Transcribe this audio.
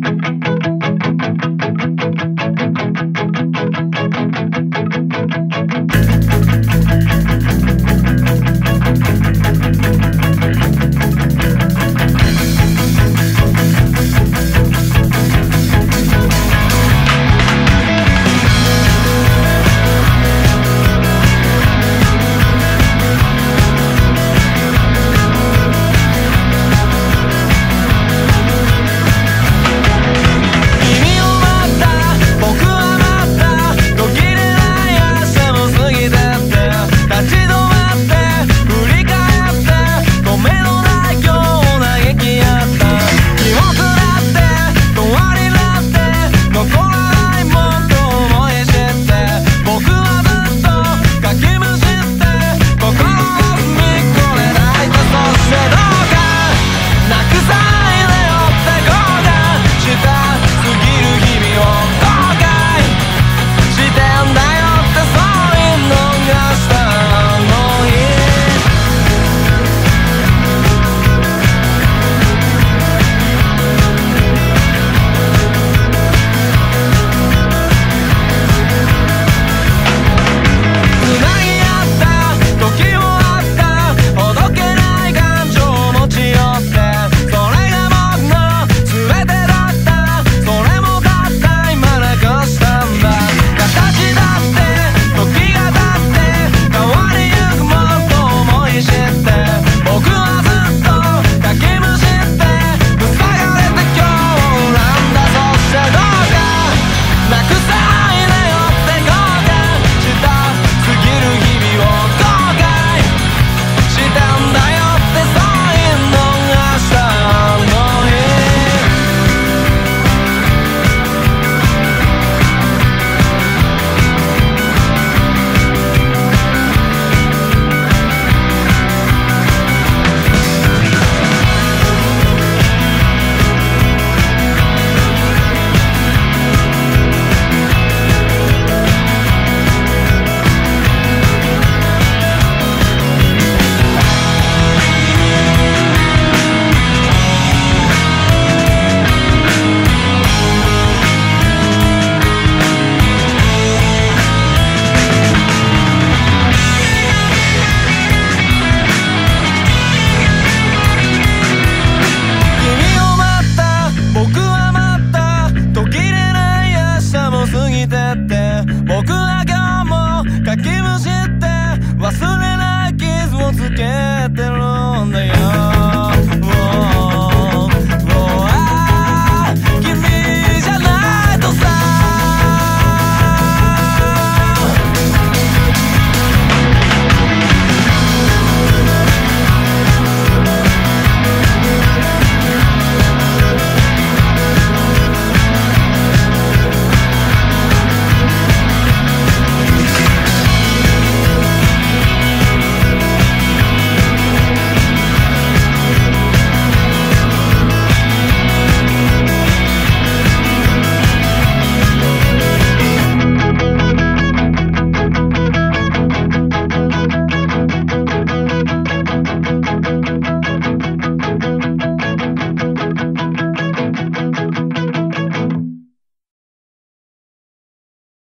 かき僕